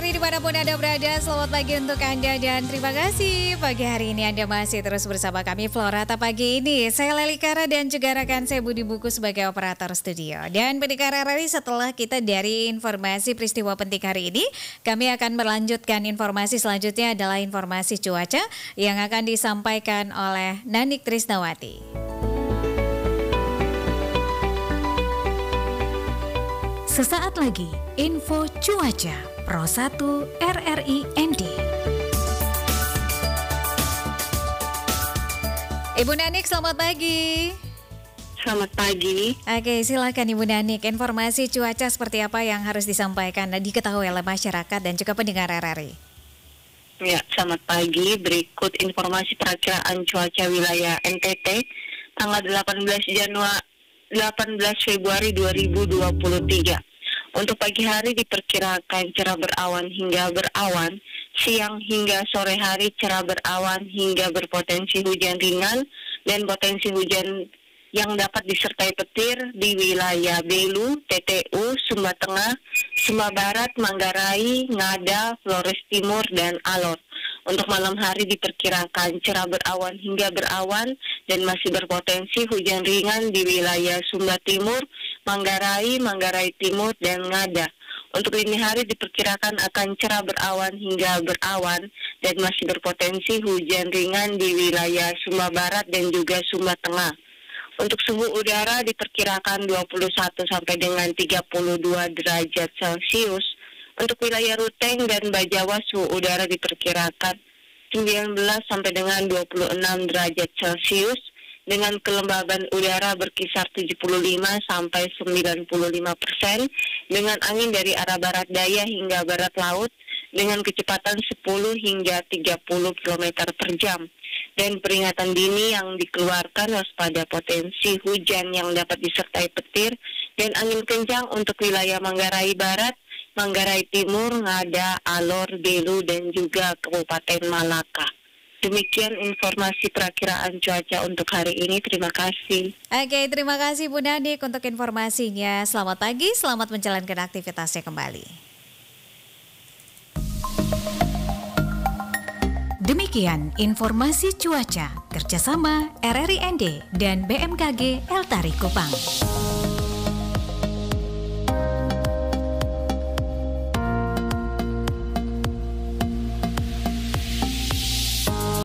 RRI di mana pun Anda berada, selamat pagi untuk Anda dan terima kasih pagi hari ini Anda masih terus bersama kami Florata pagi ini. Saya Leli Kara dan juga rekan saya Budi Buku sebagai operator studio. Dan pendengar RRI setelah kita dari informasi peristiwa penting hari ini, kami akan melanjutkan informasi selanjutnya adalah informasi cuaca yang akan disampaikan oleh Nanik Trisnawati. Sesaat lagi, info cuaca. Pro 1 RRI ND. Ibu Nanik, selamat pagi. Selamat pagi. Oke, silakan Ibu Nanik. Informasi cuaca seperti apa yang harus disampaikan dan diketahui oleh masyarakat dan juga pendengar RRI? Ya, selamat pagi. Berikut informasi perakiraan cuaca wilayah NTT tanggal 18 Januari 18 Februari 2023. Untuk pagi hari diperkirakan cerah berawan hingga berawan, siang hingga sore hari cerah berawan hingga berpotensi hujan ringan dan potensi hujan yang dapat disertai petir di wilayah Belu, TTU, Sumba Tengah, Sumba Barat, Manggarai, Ngada, Flores Timur, dan Alor. Untuk malam hari diperkirakan cerah berawan hingga berawan dan masih berpotensi hujan ringan di wilayah Sumba Timur, Manggarai, Manggarai Timur, dan Ngada. Untuk dini hari diperkirakan akan cerah berawan hingga berawan dan masih berpotensi hujan ringan di wilayah Sumba Barat dan juga Sumba Tengah. Untuk suhu udara diperkirakan 21 sampai dengan 32 derajat Celcius. Untuk wilayah Ruteng dan Bajawa suhu udara diperkirakan 19 sampai dengan 26 derajat Celcius dengan kelembaban udara berkisar 75 sampai 95 persen dengan angin dari arah barat daya hingga barat laut dengan kecepatan 10 hingga 30 km per jam dan peringatan dini yang dikeluarkan waspada potensi hujan yang dapat disertai petir dan angin kencang untuk wilayah Manggarai Barat, Manggarai Timur, Ngada, Alor, Belu dan juga Kabupaten Malaka. Demikian informasi perakiraan cuaca untuk hari ini. Terima kasih. Oke, terima kasih Bu Nadik untuk informasinya. Selamat pagi, selamat menjalankan aktivitasnya kembali. Demikian informasi cuaca kerjasama RRIND dan BMKG Eltari Kupang.